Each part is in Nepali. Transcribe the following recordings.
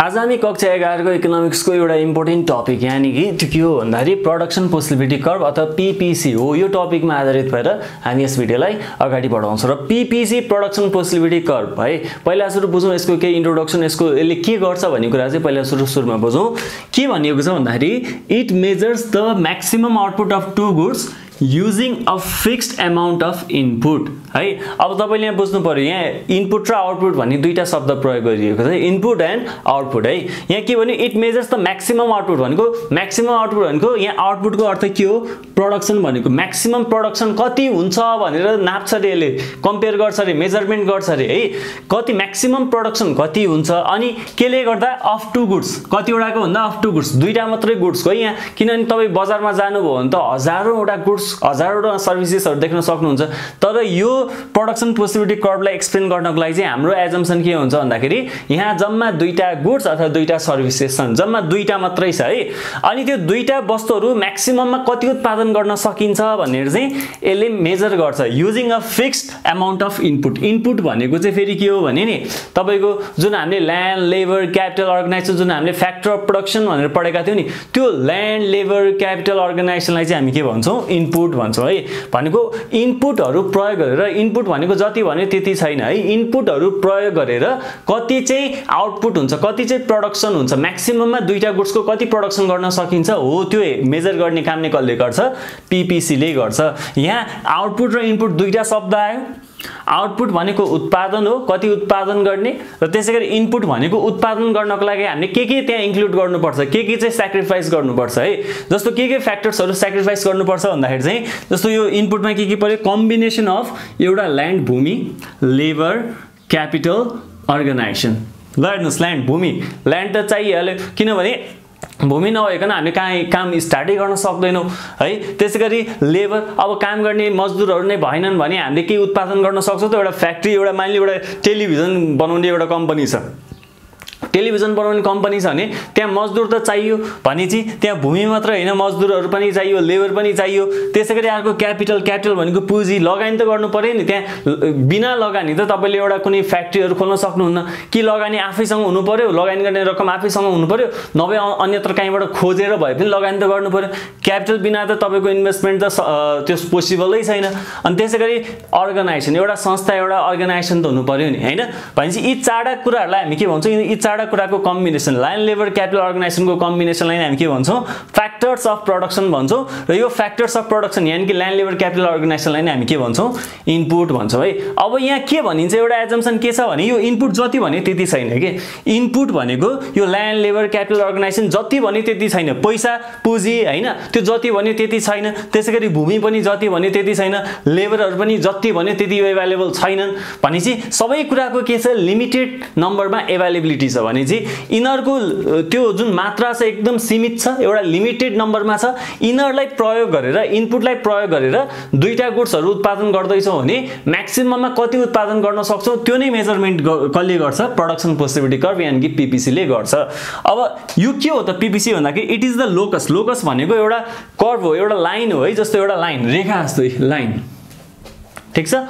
आज हामी कक्षा एघारको इकोनोमिक्सको एउटा इम्पोर्टेन्ट टपिक यानि कि त्यो के हो भन्दाखेरि प्रडक्सन पोसिबिलिटी कर्भ अथवा पिपिसी हो। यो टपिकमा आधारित भएर हामी यस भिडियोलाई अगाडि बढाउँछौँ र पिपिसी प्रडक्सन पोसिबिलिटी कर्भ है। पहिला सुरु बुझौँ यसको केही इन्ट्रोडक्सन यसको यसले के गर्छ भन्ने कुरा चाहिँ पहिला सुरु सुरुमा बुझौँ। के भनिएको छ भन्दाखेरि it measures the maximum output of two goods using a fixed amount of input है? अब तपाईँले यहाँ बुझ्नु पऱ्यो यहाँ इनपुट र आउटपुट भन्ने दुईवटा शब्द प्रयोग गरिएको छ इनपुट एन्ड आउटपुट है? यहाँ के भन्यो? It measures the maximum output भनेको म्याक्सिमम आउटपुट भनेको यहाँ आउटपुटको अर्थ के हो? प्रडक्सन भनेको म्याक्सिमम प्रडक्सन कति हुन्छ भनेर नाप्छ अरे यसले कम्पेयर गर्छ अरे मेजरमेन्ट गर्छ अरे है? कति म्याक्सिमम प्रडक्सन कति हुन्छ अनि केले गर्दा अफ टु गुड्स कतिवटाको भन्दा अफ टु गुड्स दुईवटा मात्रै गुड्सको है। यहाँ किनभने तपाईँ बजारमा जानुभयो भने त हजारौँवटा गुड्स हजारवटा सर्भिसेसहरू देख्न सक्नुहुन्छ। तर यो प्रडक्सन पोसिबिलिटी कर्भलाई एक्सप्लेन गर्नको लागि चाहिँ हाम्रो एजम्सन के हुन्छ भन्दाखेरि यहाँ जम्मा दुईवटा गुड्स अथवा दुईवटा सर्भिसेस छन्। जम्मा दुईवटा मात्रै छ है। अनि त्यो दुईवटा वस्तुहरू म्याक्सिमममा कति उत्पादन गर्न सकिन्छ भनेर चाहिँ यसले मेजर गर्छ। Using a fixed amount of input input भनेको चाहिँ फेरि के हो भने नि तपाईँको जुन हामीले ल्यान्ड लेबर क्यापिटल अर्गनाइजेसन जुन हामीले फ्याक्टर अफ प्रोडक्सन भनेर पढेका थियौँ नि त्यो ल्यान्ड लेबर क्यापिटल अर्गनाइजेसनलाई चाहिँ हामी के भन्छौँ? इनपुट इनपुट भन्छौँ है। भनेको इनपुटहरू प्रयोग गरेर इनपुट भनेको जति भन्यो त्यति छैन है। इनपुटहरू प्रयोग गरेर कति चाहिँ आउटपुट हुन्छ कति चाहिँ प्रडक्सन हुन्छ म्याक्सिमममा दुईवटा गुड्सको कति प्रडक्सन गर्न सकिन्छ हो त्यो मेजर गर्ने काम नै कसले गर्छ पिपिसीले गर्छ। यहाँ आउटपुट र इनपुट दुईवटा शब्द आयो। आउटपुट भनेको उत्पादन हो कति उत्पादन गर्ने र त्यसै गरी इनपुट भनेको उत्पादन गर्नको लागि हामीले के के त्यहाँ इन्क्लुड गर्नुपर्छ के के चाहिँ सेक्रिफाइस गर्नुपर्छ है? जस्तो के के फ्याक्टर्सहरू सेक्रिफाइस गर्नुपर्छ भन्दाखेरि चाहिँ जस्तो यो इनपुटमा के के पऱ्यो? कम्बिनेसन अफ एउटा ल्यान्ड भूमि लेबर क्यापिटल अर्गनाइजेसन ल हेर्नुहोस् ल्यान्ड भूमि. ल्यान्ड त चाहिहाल्यो किनभने भूमि नभइकन हामीले कहाँ काम स्टार्टै गर्न सक्दैनौँ है? त्यसै गरी लेबर अब काम गर्ने मजदुरहरू नै भएनन् भने हामीले केही उत्पादन गर्न सक्छौँ त? एउटा फ्याक्ट्री एउटा माइली एउटा टेलिभिजन बनाउने एउटा कम्पनी छ। टेलिभिजन बनाउने कम्पनी छ भने त्यहाँ मजदुर त चाहियो भनेपछि त्यहाँ भूमि मात्र होइन मजदुरहरू पनि चाहियो लेबर पनि चाहियो। त्यसै गरी अर्को क्यापिटल क्यापिटल भनेको पुँजी लगानी त गर्नु पऱ्यो नि। त्यहाँ बिना लगानी त तपाईँले एउटा कुनै फ्याक्ट्रीहरू खोल्न सक्नुहुन्न। कि लगानी आफैसँग हुनु पऱ्यो लगानी गर्ने रकम आफैसँग हुनु पऱ्यो नभए अन्यत्र कहीँबाट खोजेर भए पनि लगानी त गर्नु पऱ्यो। क्यापिटल बिना त तपाईँको इन्भेस्टमेन्ट त त्यो पोसिबलै छैन। अनि त्यसै गरी अर्गनाइजेसन एउटा संस्था एउटा अर्गनाइजेसन त हुनु पऱ्यो नि होइन? भनेपछि यी चारवटा कुराहरूलाई हामी के भन्छौँ? यी चारवटा कुराको कम्बिनेसन लाइन लेबर क्यापिटल अर्गनाइजेसनको कम्बिनेसनलाई हामी के भन्छौँ? फ्याक्टर्स अफ प्रडक्सन भन्छौँ। र यो फ्याक्टर्स अफ प्रडक्सन यानि कि ल्यान्ड लेबर क्यापिटल अर्गनाइजेसनलाई नै हामी के भन्छौँ? इनपुट भन्छौँ है। अब यहाँ के भनिन्छ? एउटा एजम्सन के छ भने यो इनपुट जति भने त्यति छैन कि? इनपुट भनेको यो ल्यान्ड लेबर क्यापिटल अर्गनाइजेसन जति भने त्यति छैन। पैसा पुँजी होइन त्यो जति भन्यो त्यति छैन। त्यसै गरी भूमि पनि जति भन्यो त्यति छैन। लेबरहरू पनि जति भन्यो त्यति एभाइलेबल छैनन्। भनेपछि सबै कुराको के छ? लिमिटेड नम्बरमा एभाइलेबिलिटी छ भने चाहिँ यिनीहरूको त्यो जुन मात्रा छ एकदम सीमित छ एउटा लिमिटेड नम्बरमा छ यिनीहरूलाई प्रयोग गरेर इनपुटलाई प्रयोग गरेर दुईवटा गुड्सहरू उत्पादन गर्दैछौँ भने म्याक्सिमममा कति उत्पादन गर्न सक्छौँ त्यो नै मेजरमेन्ट कसले गर्छ? प्रडक्सन पोसिबिलिटी कर्भ यानि कि पिपिसीले गर्छ। अब यो के हो त पिपिसी भन्दाखेरि it is the locus locus भनेको एउटा कर्भ हो एउटा लाइन हो है जस्तो एउटा लाइन रेखा जस्तो लाइन ठिक छ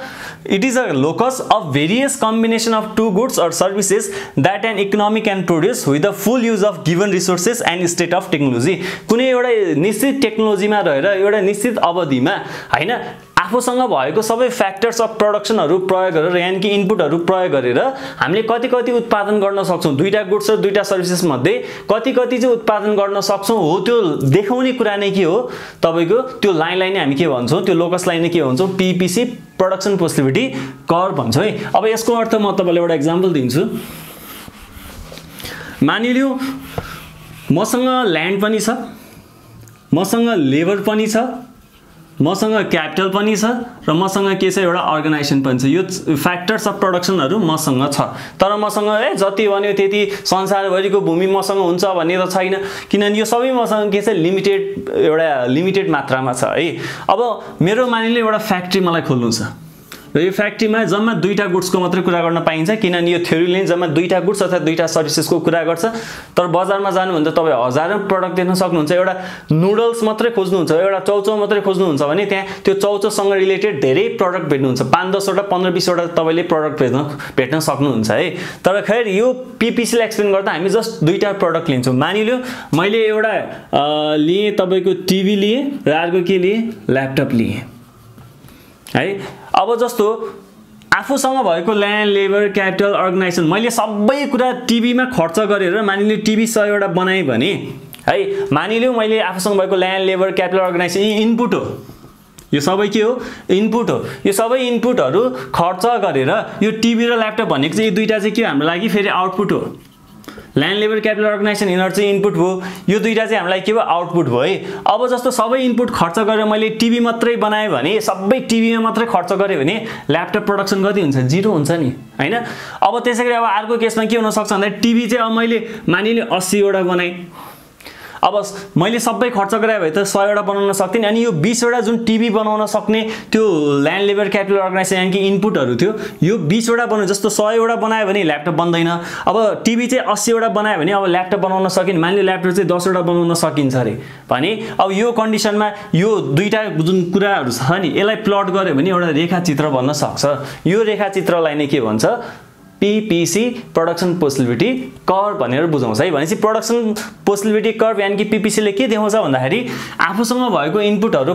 it is a locus of various combination of two goods or services that an economy can produce with the full use of given resources and state of technology कुनै एउटा निश्चित टेक्नोलोजीमा रहेर एउटा निश्चित अवधिमा होइन आफूसँग भएको सबै फ्याक्टर्स अफ प्रडक्सनहरू प्रयोग गरेर यानि कि इनपुटहरू प्रयोग गरेर हामीले कति कति उत्पादन गर्न सक्छौँ। दुईवटा गुड्स र दुईवटा सर्भिसेस मध्ये कति कति चाहिँ उत्पादन गर्न सक्छौँ हो त्यो देखाउने कुरा नै के हो? तपाईँको त्यो लाइनलाई नै हामी के भन्छौँ? त्यो लोकसलाई नै के भन्छौँ? पिपिसी प्रडक्सन पोसिबिलिटी कर भन्छौँ है। अब यसको अर्थ म तपाईँलाई एउटा इक्जाम्पल दिन्छु। मानिलियो मसँग ल्यान्ड पनि छ मसँग लेबर पनि छ मसँग क्यापिटल पनि छ र मसँग के छ एउटा अर्गनाइजेसन पनि छ। यो फ्याक्टर्स अफ प्रडक्सनहरू मसँग छ। तर मसँग ए जति भन्यो त्यति संसारभरिको भूमि मसँग हुन्छ भन्ने त छैन। किनभने यो सबै मसँग के छ लिमिटेड एउटा लिमिटेड मात्रामा छ है। अब मेरो मानिले एउटा फ्याक्ट्री मलाई खोल्नु छ। र यो फ्याक्ट्रीमा जम्मा दुईवटा गुड्सको मात्रै कुरा गर्न पाइन्छ किनभने यो थ्योरीले जम्मा दुईवटा गुड्स अथवा दुईवटा सर्भिसेसको कुरा गर्छ। तर बजारमा जानुभन्दा तपाईँ हजारौँ प्रडक्ट देख्न सक्नुहुन्छ एउटा नुडल्स मात्रै खोज्नुहुन्छ एउटा चौचौ मात्रै खोज्नुहुन्छ भने त्यहाँ त्यो चौचौसँग रिलेटेड धेरै प्रडक्ट भेट्नुहुन्छ। पाँच दसवटा पन्ध्र बिसवटा तपाईँले प्रडक्ट भेट्न भेट्न सक्नुहुन्छ है। तर खैर यो पिपिसीलाई एक्सप्लेन गर्दा हामी जस्ट दुईवटा प्रडक्ट लिन्छौँ। मानिलियो मैले एउटा लिएँ तपाईँको टिभी लिएँ र अर्को के लिएँ? ल्यापटप लिएँ। है? अब जस्तो आफूसँग भएको ल्यान्ड लेबर क्यापिटल अर्गनाइजेसन मैले सबै कुरा टिभीमा खर्च गरेर मानिलियो टिभी सयवटा बनाएँ भने है मानिलियो मैले आफूसँग भएको land labour capital organisation input हो। यो सबै के हो? इनपुट हो। यो सबै इनपुटहरू खर्च गरेर यो टिभी र ल्यापटप भनेको चाहिँ यो दुइटा चाहिँ के हाम्रो लागि फेरि आउटपुट हो। ल्यान्ड लेबर क्यापिटल अर्गनाइजेसन यिनीहरू चाहिँ इनपुट भयो। यो दुइटा चाहिँ हामीलाई के भयो? आउटपुट भयो है। अब जस्तो सबै इनपुट खर्च गरेर मैले टिभी मात्रै बनाएँ भने सबै टिभीमा मात्रै खर्च गरेँ भने ल्यापटप प्रडक्सन कति हुन्छ? जिरो हुन्छ नि होइन? अब त्यसै गरी अब अर्को केसमा के हुनसक्छ भन्दा टिभी चाहिँ अब मैले मानिलियो अस्सीवटा बनाएँ। अब मैले सबै खर्च गराए भए त सयवटा बनाउन सक्थेँ अनि यो बिसवटा जुन टिभी बनाउन सक्ने त्यो ल्यान्ड लेबर क्यापिटल अर्गनाइजेसन कि इनपुटहरू थियो यो बिसवटा बनायो जस्तो सयवटा बनायो भने ल्यापटप बन्दैन। अब टिभी चाहिँ अस्सीवटा बनायो भने अब ल्यापटप बनाउन सकिने मानिलियो ल्यापटप चाहिँ दसवटा बनाउन सकिन्छ अरे। भने अब यो कन्डिसनमा यो दुईवटा जुन कुराहरू छ नि यसलाई प्लट गऱ्यो भने एउटा रेखाचित्र बन्न सक्छ। यो रेखाचित्रलाई नै के भन्छ पिपिसी प्रडक्सन पोसिबिलिटी कर्भ भनेर बुझाउँछ है। भनेपछि प्रडक्सन पोसिबिलिटी कर्भ यानि कि पिपिसीले के देखाउँछ भन्दाखेरि आफूसँग भएको इनपुटहरू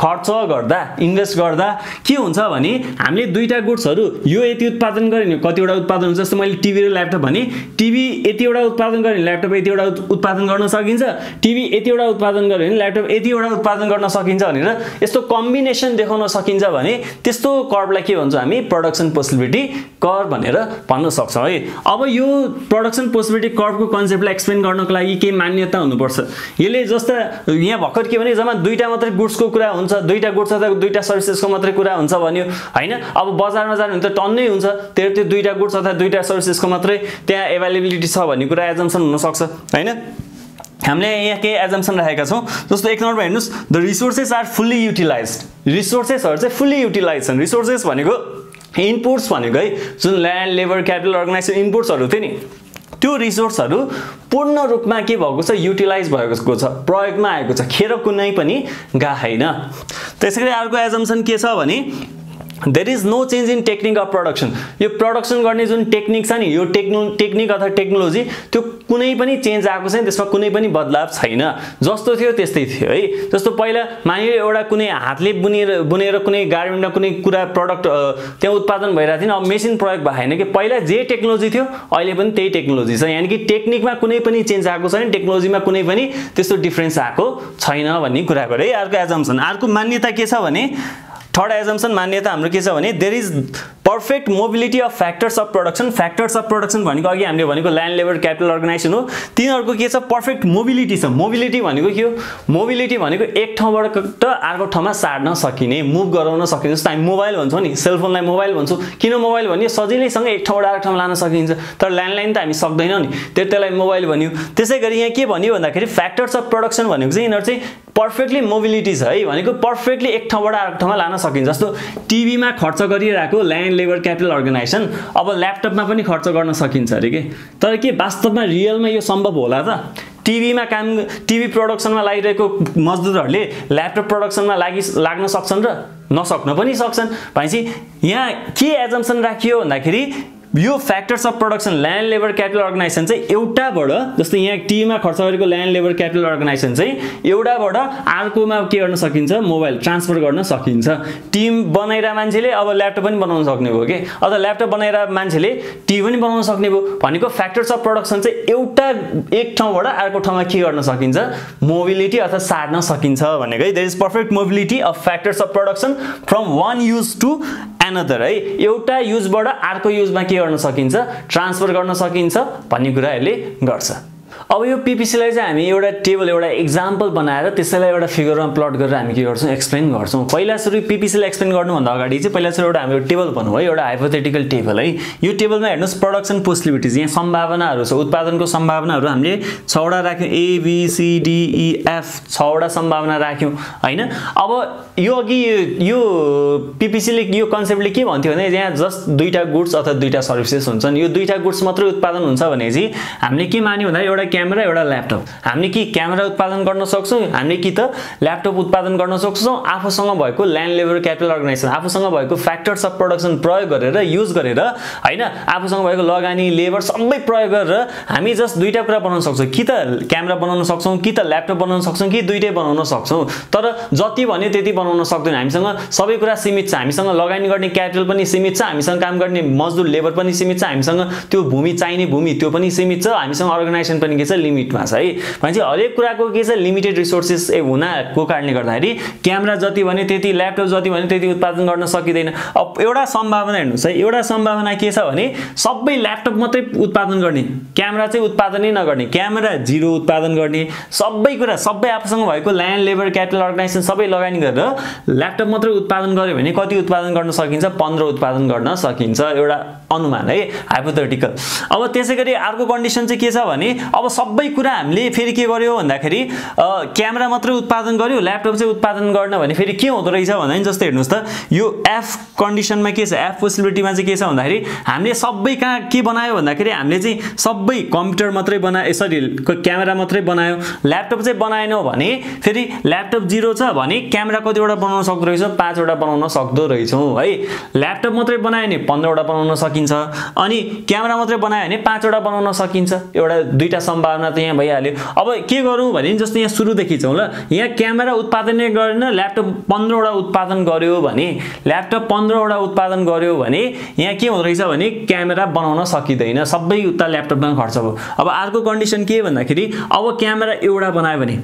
खर्च गर्दा इन्भेस्ट गर्दा के हुन्छ भने हामीले दुईवटा गुड्सहरू यो यति उत्पादन गऱ्यो भने कतिवटा उत्पादन हुन्छ जस्तो मैले टिभी र ल्यापटप भने टिभी यतिवटा उत्पादन गऱ्यो भने ल्यापटप यतिवटा उत्पादन गर्न सकिन्छ टिभी यतिवटा उत्पादन गऱ्यो भने ल्यापटप यतिवटा उत्पादन गर्न सकिन्छ भनेर यस्तो कम्बिनेसन देखाउन सकिन्छ भने त्यस्तो कर्भलाई के भन्छौँ हामी प्रडक्सन पोसिबिलिटी कर्भ भनेर भन्न सक्छौँ है। अब यो प्रडक्सन पोसिबिलिटी कर्भको कन्सेप्टलाई एक्सप्लेन गर्नको लागि के मान्यता हुनुपर्छ। यसले जस्तो यहाँ भर्खर के भने जम्मा दुईवटा मात्रै गुड्सको कुरा हुन्छ दुईवटा गुड्स अथवा दुईवटा सर्भिसेसको मात्रै कुरा हुन्छ भन्यो। होइन? अब बजारमा जानु भने त टन्नै हुन्छ। त्यो त्यो दुईवटा गुड्स अथवा दुईवटा सर्भिसेसको मात्रै त्यहाँ एभाइलेबिलिटी छ भन्ने कुरा एजम्सन हुनसक्छ। होइन? हामीले यहाँ केही एजम्सन राखेका छौँ। जस्तो एक नम्बरमा हेर्नुहोस्। The resources are fully utilize रिसोर्सेसहरू चाहिँ फुल्ली युटिलाइज छन्। रिसोर्सेस भनेको इनपुट्स भनेको है जुन ल्यान्ड लेबर क्यापिटल अर्गनाइजेसन इनपुट्सहरू थियो नि। त्यो रिसोर्सहरू पूर्ण रूपमा के भएको छ युटिलाइज भएको छ प्रयोगमा आएको छ। खेर कुनै पनि गाएन त्यसै गरी अर्को एजम्सन के छ भने there is no change in technique of production यो प्रडक्सन गर्ने जुन टेक्निक छ नि यो टेक्नो टेक्निक अथवा टेक्नोलोजी त्यो कुनै पनि चेन्ज आएको छैन त्यसमा कुनै पनि बदलाव छैन। जस्तो थियो त्यस्तै थियो है। जस्तो पहिला मानिलियो एउटा कुनै हातले बुनेर बुनेर कुनै गार्मेन्टमा कुनै कुरा प्रडक्ट त्यहाँ उत्पादन भइरहेको थिएन अब मेसिन प्रयोग भएन कि। पहिला जे टेक्नोलोजी थियो अहिले पनि त्यही टेक्नोलोजी छ। यानि कि टेक्निकमा कुनै पनि चेन्ज आएको छैन टेक्नोलोजीमा कुनै पनि त्यस्तो डिफ्रेन्स आएको छैन भन्ने कुरा गरेँ। अर्को एजम्सन अर्को मान्यता के छ भने थर्ड एजम्सन मान्यता हाम्रो के छ भने there is perfect mobility of factors of production factors of production भनेको अघि हामीले भनेको ल्यान्ड लेबर क्यापिटल अर्गनाइजेसन हो। तिनीहरूको के छ? पर्फेक्ट मोबिलिटी छ। मोबिलिटी भनेको के हो? मोबिलिटी भनेको एक ठाउँबाट अर्को ठाउँमा सार्न सकिने मुभ गराउन सकिने। जस्तो हामी मोबाइल भन्छौँ नि सेलफोनलाई मोबाइल भन्छौँ। किन मोबाइल भन्यो? सजिलैसँग एक ठाउँबाट अर्को ठाउँ लान सकिन्छ। तर ल्यान्डलाइन त हामी सक्दैनौँ नि। त्यो त्यसलाई मोबाइल भन्यो। त्यसै गरी यहाँ के भन्यो भन्दाखेरि फ्याक्टर्स अफ प्रडक्सन भनेको चाहिँ यिनीहरू चाहिँ पर्फेक्टली मोबिलिटी छ है भनेको पर्फेक्टली एक ठाउँबाट अर्को ठाउँमा लान सकिन्छ। जस्तो टिभीमा खर्च गरिरहेको ल्यान्ड लेबर क्यापिटल अर्गनाइजेसन अब ल्यापटपमा पनि खर्च गर्न सकिन्छ अरे कि? तर के वास्तवमा रियलमा यो सम्भव होला त? टिभीमा काम टिभी प्रडक्सनमा लागिरहेको मजदुरहरूले ल्यापटप प्रडक्सनमा लागि लाग्न सक्छन् र नसक्न पनि सक्छन्। भनेपछि यहाँ के एजम्सन राखियो भन्दाखेरि यो factors of production land labour capital organisation चाहिँ एउटाबाट जस्तो यहाँ टिममा खर्च गरेको ल्यान्ड लेबर क्यापिटल अर्गनाइजेसन चाहिँ एउटाबाट अर्कोमा के गर्न सकिन्छ? मोबाइल ट्रान्सफर गर्न सकिन्छ। टिम बनाएर मान्छेले अब ल्यापटप पनि बनाउन सक्ने भयो कि? अथवा ल्यापटप बनाएर मान्छेले टिभी पनि बनाउन सक्ने भयो। भनेको फ्याक्टर्स अफ प्रडक्सन चाहिँ एउटा एक ठाउँबाट अर्को ठाउँमा के गर्न सकिन्छ? मोबिलिटी अथवा सार्न सकिन्छ भनेको। है there is perfect mobility of factors of production from one use to another है? एउटा युजबाट अर्को युजमा के गर्न सकिन्छ? ट्रान्सफर गर्न सकिन्छ भन्ने कुरा यसले गर्छ। अब यो पिपिसीलाई चाहिँ हामी एउटा टेबल एउटा इक्जाम्पल बनाएर त्यसैलाई एउटा फिगरमा प्लट गरेर हामी के गर्छौँ? एक्सप्लेन गर्छौँ। पहिला सुरु पिपिसीलाई एक्सप्लेन गर्नुभन्दा अगाडि चाहिँ पहिला सुरु एउटा हाम्रो टेबल भनौँ है एउटा हाइपोथेटिकल टेबल है। यो टेबलमा हेर्नुहोस् प्रडक्सन पोसिबिलिटिज यहाँ सम्भावनाहरू छ उत्पादनको सम्भावनाहरू हामीले छवटा राख्यौँ एबिसिडिइएफ छवटा सम्भावना राख्यौँ होइन? अब यो अघि यो पिपिसीले यो कन्सेप्टले के भन्थ्यो भने यहाँ जस्ट दुईवटा गुड्स अथवा दुईवटा सर्भिसेस हुन्छन्। यो दुईवटा गुड्स मात्रै उत्पादन हुन्छ भने चाहिँ हामीले के मान्यो भन्दा एउटा क्यामेरा एउटा ल्यापटप। हामीले कि क्यामेरा उत्पादन गर्न सक्छौँ? हामीले कि त ल्यापटप उत्पादन गर्न सक्छौँ? आफूसँग भएको ल्यान्ड लेबर क्यापिटल अर्गनाइजेसन आफूसँग भएको फ्याक्टर्स अफ प्रडक्सन प्रयोग गरेर युज गरेर होइन? आफूसँग भएको लगानी लेबर सबै प्रयोग गरेर हामी जस्ट दुईवटा कुरा बनाउन सक्छौँ। कि त क्यामेरा बनाउन सक्छौँ कि त ल्यापटप बनाउन सक्छौँ कि दुइटै बनाउन सक्छौँ? तर जति भन्यो त्यति बनाउन सक्दैन। हामीसँग सबै कुरा सीमित छ। हामीसँग लगानी गर्ने क्यापिटल पनि सीमित छ। हामीसँग काम गर्ने मजदुर लेबर पनि सीमित छ। हामीसँग त्यो भूमि चाहिने भूमि त्यो पनि सीमित छ। हामीसँग अर्गनाइजेसन पनि के छ लिमिटमा छ है? भनेपछि हरेक कुराको के छ लिमिटेड रिसोर्सेस हुनाको कारणले गर्दाखेरि क्यामेरा जति भने त्यति ल्यापटप जति भने त्यति उत्पादन गर्न सकिँदैन। अब एउटा सम्भावना हेर्नुहोस् है? एउटा सम्भावना के छ भने सबै ल्यापटप मात्रै उत्पादन गर्ने क्यामेरा चाहिँ उत्पादनै नगर्ने क्यामेरा जिरो उत्पादन गर्ने सबै कुरा सबै आफूसँग भएको ल्यान्ड लेबर क्यापिटल अर्गनाइजेसन सबै लगानी गरेर ल्यापटप मात्रै उत्पादन गर्यो भने कति उत्पादन गर्न सकिन्छ? पन्ध्र उत्पादन गर्न सकिन्छ एउटा अनुमान है? हाइपोथेटिकल अब त्यसै गरी अर्को कन्डिसन चाहिँ के छ भने अब सबै कुरा हामीले फेरि के गर्यो भन्दाखेरि क्यामेरा मात्रै उत्पादन गर्यो ल्यापटप चाहिँ उत्पादन गर्न भने फेरि के हुँदो रहेछ भन्दा नि जस्तै हेर्नुहोस् त यो एफ कन्डिसनमा के छ एफ पोसिबिलिटीमा चाहिँ के छ भन्दाखेरि हामीले सबै कहाँ के बनायो भन्दाखेरि हामीले चाहिँ सबै कम्प्युटर मात्रै बनायो सरी क्यामेरा मात्रै बनायो ल्यापटप चाहिँ बनाएनौँ भने फेरि ल्यापटप जिरो छ भने क्यामेरा कतिवटा बनाउन सक्दो रहेछ पाँचवटा बनाउन सक्दो रहेछौँ है। ल्यापटप मात्रै बनायो भने पन्ध्रवटा बनाउन सकिन्छ अनि क्यामेरा मात्रै बनायो भने पाँचवटा बनाउन सकिन्छ एउटा दुईवटा सम्भावना त यहाँ भइहाल्यो। अब के गरौँ भने जस्तो यहाँ सुरुदेखि छौँ ल। यहाँ क्यामेरा उत्पादनै गरेन ल्यापटप पन्ध्रवटा उत्पादन गर्यो भने ल्यापटप पन्ध्रवटा उत्पादन गर्यो भने यहाँ के हुँदो रहेछ भने क्यामेरा बनाउन सकिँदैन। सबै उता ल्यापटपमा खर्च भयो। अब अर्को कन्डिसन के भन्दाखेरि अब क्यामेरा एउटा बनायो भने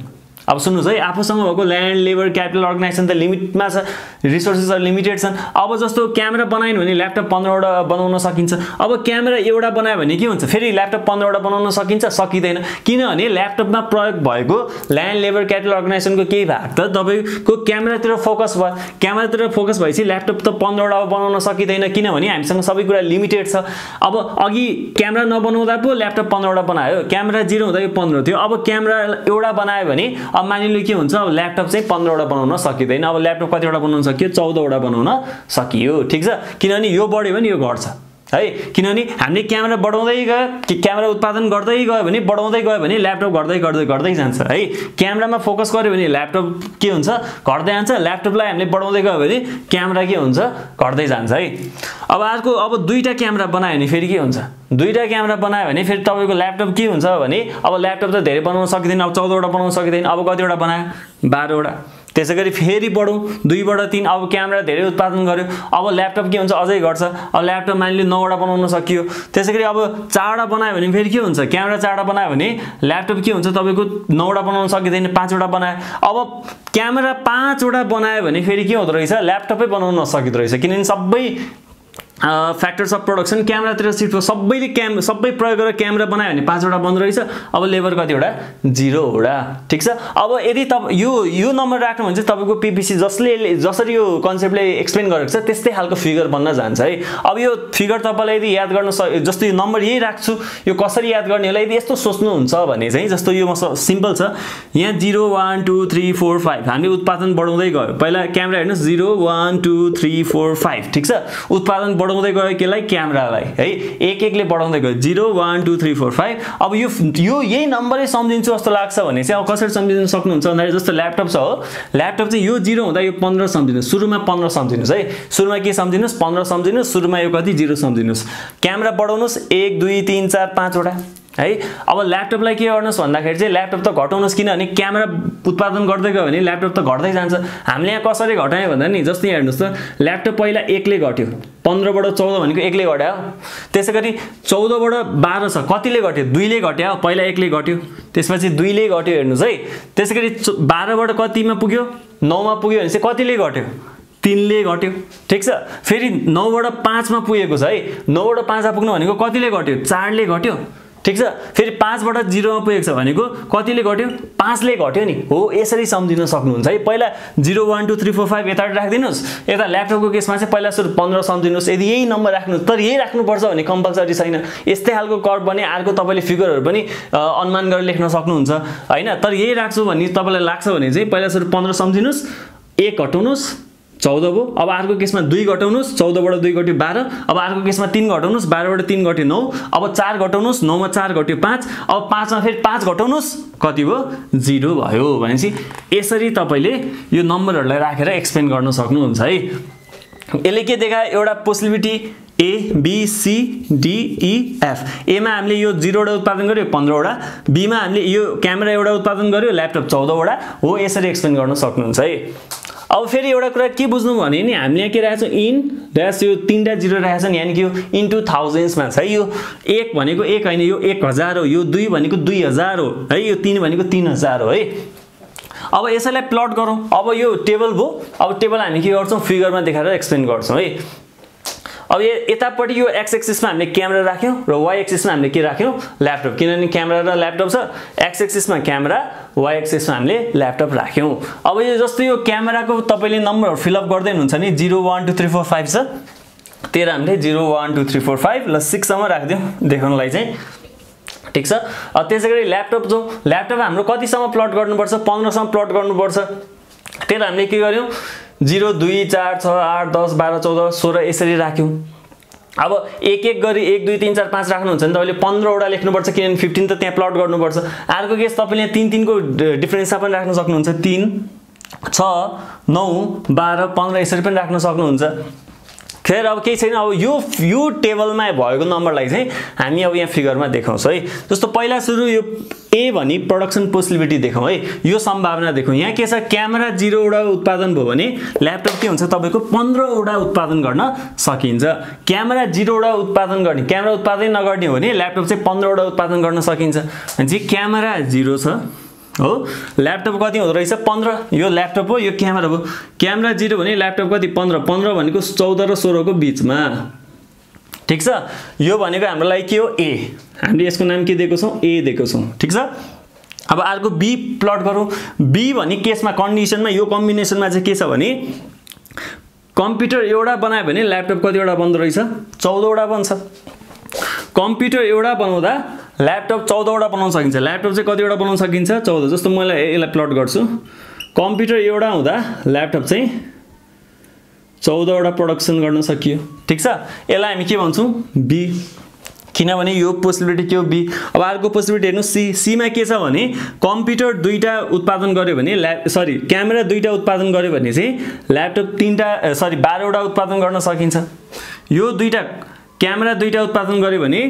अब सुन्नुहोस् है आफूसँग भएको ल्यान्ड लेबर क्यापिटल अर्गनाइजेसन त लिमिटमा छ रिसोर्सेसहरू लिमिटेड छन्। अब जस्तो क्यामेरा बनाएन भने ल्यापटप पन्ध्रवटा बनाउन सकिन्छ। अब क्यामेरा एउटा बनायो भने के हुन्छ? फेरि ल्यापटप पन्ध्रवटा बनाउन सकिन्छ? सकिँदैन। किनभने ल्यापटपमा प्रयोग भएको ल्यान्ड लेबर क्यापिटल अर्गनाइजेसनको केही भाग त तपाईँको क्यामेरातिर फोकस भयो। क्यामेरातिर फोकस भएपछि ल्यापटप त पन्ध्रवटा बनाउन सकिँदैन। किनभने हामीसँग सबै कुरा लिमिटेड छ। अब अघि क्यामेरा नबनाउँदा पो ल्यापटप पन्ध्रवटा बनायो। क्यामेरा जिरो हुँदा यो पन्ध्र थियो। अब क्यामेरा एउटा बनायो भने अब मानिलिनु के हुन्छ? अब ल्यापटप चाहिँ पन्ध्रवटा बनाउन सकिँदैन। अब ल्यापटप कतिवटा बनाउन सकियो? चौधवटा बनाउन सकियो। ठिक छ? किनभने यो बढ्यो भने यो घट्छ। है किनभने हामीले क्यामेरा बढाउँदै गयो क्यामेरा उत्पादन गर्दै गयो भने बढाउँदै गयो भने ल्यापटप घट्दै घट्दै घट्दै जान्छ है। क्यामेरामा फोकस गऱ्यो भने ल्यापटप के हुन्छ? घट्दै जान्छ ल्यापटपलाई हामीले बढाउँदै गयो भने क्यामेरा के हुन्छ? घट्दै जान्छ है। अब अर्को अब दुईवटा क्यामेरा बनायो भने फेरि के हुन्छ? दुईवटा क्यामेरा बनायो भने फेरि तपाईँको ल्यापटप के हुन्छ भने अब ल्यापटप त धेरै बनाउन सकिँदैन अब चौधवटा बनाउन सकिँदैन अब कतिवटा बनायो? बाह्रवटा। त्यसै गरी फेरि बढौँ। दुईबाट तिन अब क्यामेरा धेरै उत्पादन गर्यो। अब ल्यापटप के हुन्छ अझै घट्छ। अब ल्यापटप मानिलियो नौवटा बनाउन सकियो। त्यसै गरी अब चारवटा बनायो भने फेरि के हुन्छ? क्यामेरा चारवटा बनायो भने ल्यापटप के हुन्छ? तपाईँको नौवटा बनाउन सकिँदैन पाँचवटा बनायो। अब क्यामेरा पाँचवटा बनायो भने फेरि के हुँदो रहेछ? ल्यापटपै बनाउन नसकिँदो रहेछ। किनभने सबै फ्याक्टर्स अफ प्रडक्सन क्यामेरातिर सिफ्ट भयो सबैले क्याम सबै प्रयोग गरेर क्यामेरा बनायो भने पाँचवटा बन्द रहेछ। अब लेबर कतिवटा? जिरोवटा ठिक छ? अब यदि तप यो यो नम्बर राख्नु भने चाहिँ तपाईँको पिपिसी जसले जसरी यो कन्सेप्टले एक्सप्लेन गरेको छ त्यस्तै खालको फिगर बन्न जान्छ है। अब यो फिगर तपाईँलाई यदि याद गर्न स जस्तो यो नम्बर यही राख्छु यो कसरी याद गर्ने होला यदि यस्तो सोच्नुहुन्छ भने चाहिँ जस्तो यो सिम्पल छ। यहाँ zero one two three four five हामीले उत्पादन बढाउँदै गयो। पहिला क्यामेरा हेर्नुहोस्। Zero one two three four five ठिक छ? उत्पादन बढाउँदै गयो केलाई क्यामेरालाई। है एक एकले बढाउँदै गयो। Zero one two three four five. अब यो यो यही नम्बरै सम्झिन्छु जस्तो लाग्छ भने चाहिँ अब कसरी सम्झिनु सक्नुहुन्छ भन्दाखेरि जस्तो ल्यापटप छ हो। ल्यापटप चाहिँ यो जिरो हुँदा यो पन्ध्र सम्झिनुहोस्। सुरुमा पन्ध्र सम्झिनुहोस् है। सुरुमा के सम्झिनुहोस्? पन्ध्र सम्झिनुहोस्। सुरुमा यो कति? जिरो सम्झिनुहोस्। क्यामेरा बढाउनुहोस्। एक दुई तिन चार पाँचवटा। है? अब ल्यापटपलाई के गर्नुहोस् भन्दाखेरि चाहिँ ल्यापटप त घटाउनुहोस् किनभने क्यामेरा उत्पादन गर्दै गयो भने ल्यापटप त घट्दै जान्छ। हामीले यहाँ कसरी घटायो भन्दा नि जस्तै हेर्नुहोस् त ल्यापटप पहिला एकले घट्यो पन्ध्रबाट चौध भनेको एकले घट्यो। त्यसै गरी चौधबाट बाह्र छ कतिले घट्यो? दुईले घट्यो। पहिला एकले घट्यो त्यसपछि दुईले घट्यो हेर्नुहोस् है। त्यसै गरी बाह्रबाट कतिमा पुग्यो? नौमा पुग्यो भने चाहिँ कतिले घट्यो? तिनले घट्यो। ठिक छ? फेरि नौबाट पाँचमा पुगेको छ है। नौबाट पाँचमा पुग्नु भनेको कतिले घट्यो? चारले घट्यो। ठिक छ? फेरि पाँचबाट जिरोमा पुगेको छ भनेको कतिले घट्यो? पाँचले घट्यो नि। हो यसरी सम्झिन सक्नुहुन्छ है। पहिला zero one two three four five यता राखिदिनुहोस्। यता ल्यापटपको केसमा चाहिँ पहिला सुरु पन्ध्र सम्झिनुहोस्। यदि यही नम्बर राख्नु तर यही राख्नुपर्छ भने कम्पलसरी छैन। यस्तै खालको कर्भ भने अर्को तपाईँले फिगरहरू पनि अनुमान गरेर लेख्न सक्नुहुन्छ। होइन? तर यही राख्छु भने तपाईँलाई लाग्छ भने चाहिँ पहिला सुरु पन्ध्र सम्झिनुहोस् एक घटाउनुहोस् चौध भयो। अब अर्को केसमा दुई घटाउनुहोस् चौधबाट दुई घट्यो बाह्र अब अर्को केसमा तिन घटाउनुहोस् बाह्रबाट तिन घट्यो नौ अब चार घटाउनुहोस् नौमा चार घट्यो पाँच अब पाँचमा फेरि पाँच घटाउनुहोस् कति भयो? जिरो भयो भनेपछि यसरी तपाईँले यो नम्बरहरूलाई राखेर एक्सप्लेन गर्न सक्नुहुन्छ है। यसले के देखायो? एउटा possibility A B C DEF एमा हामीले यो जिरोवटा उत्पादन गऱ्यो पन्ध्रवटा. बीमा हामीले यो क्यामेरा एउटा उत्पादन गऱ्यो ल्यापटप चौधवटा. हो यसरी एक्सप्लेन गर्न सक्नुहुन्छ है? अब फेरि एउटा कुरा के बुझ्नु भने नि हामीले यहाँ के राखेको छौँ? इन ड्यास यो तिनवटा जिरो राखेको छ नि यानि कि यो इन्टु थाउजन्ड्समा छ है? यो एक भनेको एक होइन यो एक हजार हो यो दुई भनेको दुई हजार हो है? यो तिन भनेको तिन हजार हो है? अब यसैलाई प्लट गरौँ। अब यो टेबल भयो अब टेबल हामी के गर्छौँ? फिगरमा देखाएर एक्सप्लेन गर्छौँ है। अब यतापट्टि यो एक्स एक्सिसमा हामीले क्यामेरा राख्यौँ र वाइ एक्सिसमा हामीले के राख्यौँ? ल्यापटप किनभने क्यामेरा र ल्यापटप छ। एक्स एक्सिसमा क्यामेरा वाइ एक्सिसमा हामीले ल्यापटप राख्यौँ। अब यो जस्तो यो क्यामेराको तपाईँले नम्बरहरू फिलअप गर्दै हुनुहुन्छ नि zero one two three four five छ। तेह्र हामीले zero one two three four five ल सिक्ससम्म राखिदिउँ। देखाउनलाई चाहिँ ठिक छ? त्यसै गरी ल्यापटप जो ल्यापटप हाम्रो कतिसम्म प्लट गर्नुपर्छ? पन्ध्रसम्म प्लट गर्नुपर्छ? त्यही हामीले के गर्यौँ जिरो दुई चार छ आठ दस बाह्र चौध सोह्र यसरी राख्यौँ। अब एक एक गरी एक दुई तिन चार पाँच राख्नुहुन्छ भने तपाईँले पन्ध्रवटा लेख्नुपर्छ किनभने फिफ्टिन त त्यहाँ प्लट गर्नुपर्छ। अर्को केस तपाईँले तिन तिनको डिफ्रेन्समा पनि राख्न सक्नुहुन्छ। तिन छ नौ बाह्र पन्ध्र यसरी पनि राख्न सक्नुहुन्छ। खेर अब केही छैन अब यो यो टेबलमा भएको नम्बरलाई चाहिँ हामी अब यहाँ फिगरमा देखाउँछौँ है। जस्तो पहिला सुरु यो ए भनी प्रडक्सन पोसिबिलिटी देखाउँ है। यो सम्भावना देखौँ यहाँ के छ? क्यामेरा जिरोवटा उत्पादन भयो भने ल्यापटप के हुन्छ? तपाईँको पन्ध्रवटा उत्पादन गर्न सकिन्छ। क्यामेरा जिरोवटा उत्पादन गर्ने क्यामेरा उत्पादन नगर्ने हो भने ल्यापटप चाहिँ पन्ध्रवटा उत्पादन गर्न सकिन्छ। भनेपछि क्यामेरा जिरो छ। हो? ल्यापटप कति हुँदो रहेछ? पन्ध्र। यो ल्यापटप हो यो क्यामेरा हो। क्यामेरा जिरो भने ल्यापटप कति? पन्ध्र। पन्ध्र भनेको चौध र सोह्रको बिचमा। ठिक छ? यो भनेको हाम्रो लागि के हो? ए हामीले यसको नाम के दिएको छौँ? ए दिएको छौँ। ठिक छ? अब अर्को बी प्लट गरौँ। बी भन्ने केसमा कन्डिसनमा यो कम्बिनेसनमा चाहिँ के छ भने कम्प्युटर एउटा बनायो भने ल्यापटप कतिवटा बन्दो रहेछ? चौधवटा बन्छ। कम्प्युटर एउटा बनाउँदा ल्यापटप चौधवटा बनाउन सकिन्छ। ल्यापटप चाहिँ कतिवटा बनाउन सकिन्छ? चौध जस्तो मैले यसलाई प्लट गर्छु। कम्प्युटर एउटा हुँदा ल्यापटप चाहिँ चौधवटा प्रडक्सन गर्न सकियो। ठिक छ? यसलाई हामी के भन्छौँ? बी किनभने यो पोसिबिलिटी के हो? बी अब अर्को पोसिबिलिटी हेर्नु। सी सीमा के छ भने कम्प्युटर दुईवटा उत्पादन गर्यो भने ल्याप सरी क्यामेरा दुईवटा उत्पादन गर्यो भने चाहिँ ल्यापटप तिनवटा सरी बाह्रवटा उत्पादन गर्न सकिन्छ। यो दुईवटा क्यामेरा दुईवटा उत्पादन गर्यो भने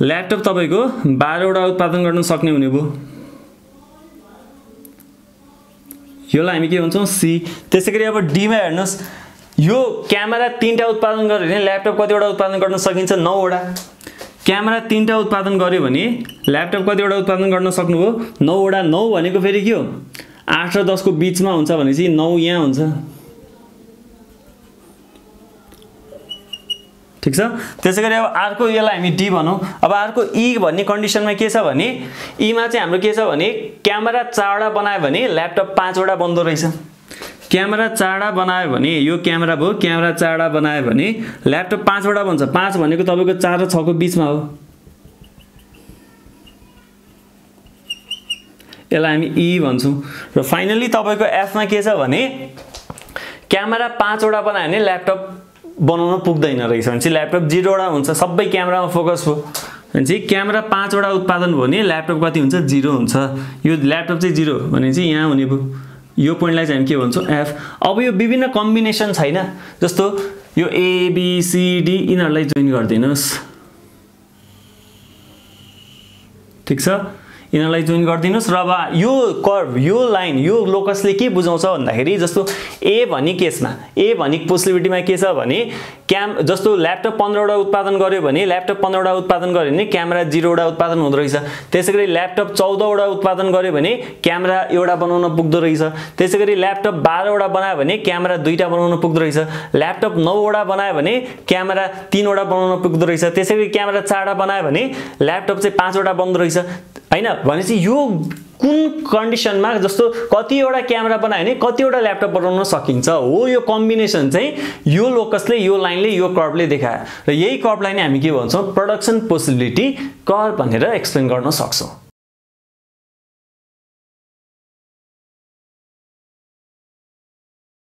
ल्यापटप तपाईँको बाह्रवटा उत्पादन गर्न सक्ने हुने भयो। योलाई हामी के भन्छौँ? सी त्यसै गरी अब डीमा हेर्नुहोस्। यो क्यामेरा तिनवटा उत्पादन गर्यो भने ल्यापटप कतिवटा उत्पादन गर्न सकिन्छ? नौवटा। क्यामेरा तिनवटा उत्पादन गर्यो भने ल्यापटप कतिवटा उत्पादन गर्न सक्नुभयो नौवटा नौ भनेको फेरि के हो? आठ र दसको बिचमा हुन्छ भनेपछि नौ यहाँ हुन्छ। ठिक छ? त्यसै गरी अब अर्को यसलाई हामी डी भनौँ। अब अर्को ई भन्ने कन्डिसनमा के छ भने ईमा चाहिँ हाम्रो के छ भने क्यामेरा चारवटा बनायो भने ल्यापटप पाँचवटा बन्दो रहेछ। क्यामेरा चारवटा बनायो भने यो क्यामेरा भयो क्यामेरा चारवटा बनायो भने ल्यापटप पाँचवटा बन्छ। पाँच भनेको तपाईँको चार र छको बिचमा हो। यसलाई हामी ई भन्छौँ। र फाइनली तपाईँको एफमा के छ भने क्यामेरा पाँचवटा बनायो भने ल्यापटप बनाउन पुग्दैन रहेछ भने चाहिँ ल्यापटप जिरोवटा हुन्छ सबै क्यामेरामा फोकस भयो भने चाहिँ क्यामेरा पाँचवटा उत्पादन भयो भने ल्यापटप कति हुन्छ? जिरो हुन्छ। यो ल्यापटप चाहिँ जिरो भने चाहिँ यहाँ हुने भयो। यो पोइन्टलाई चाहिँ हामी के भन्छौँ? एफ। अब यो विभिन्न कम्बिनेसन छैन। जस्तो यो एबिसिडी यिनीहरूलाई जोइन गरिदिनुहोस्। ठिक छ? यिनीहरूलाई जोइन गरिदिनुहोस् र अब यो कर्भ यो लाइन यो लोकसले के बुझाउँछ भन्दाखेरि जस्तो ए भनी केसमा ए भनी पोसिबिलिटीमा के छ भने क्याम जस्तो ल्यापटप पन्ध्रवटा उत्पादन गर्यो भने ल्यापटप पन्ध्रवटा उत्पादन गर्यो भने क्यामेरा जिरोवटा उत्पादन हुँदो रहेछ। त्यसै गरी ल्यापटप चौधवटा उत्पादन गर्यो भने क्यामेरा एउटा बनाउन पुग्दो रहेछ। त्यसै गरी ल्यापटप बाह्रवटा बनायो भने क्यामेरा दुईवटा बनाउन पुग्दो रहेछ। ल्यापटप नौवटा बनायो भने क्यामेरा तिनवटा बनाउन पुग्दो रहेछ। त्यसै गरी क्यामेरा चारवटा बनायो भने ल्यापटप चाहिँ पाँचवटा बन्द रहेछ। होइन? भनेपछि यो कुन कन्डिसनमा जस्तो कतिवटा क्यामेरा बनायो भने कतिवटा ल्यापटप बनाउन सकिन्छ? हो यो कम्बिनेसन चाहिँ यो लोकसले यो लाइनले यो कर्भले देखायो। र यही कर्भलाई नै हामी के भन्छौँ? प्रडक्सन पोसिबिलिटी कर्भ भनेर एक्सप्लेन गर्न सक्छौँ।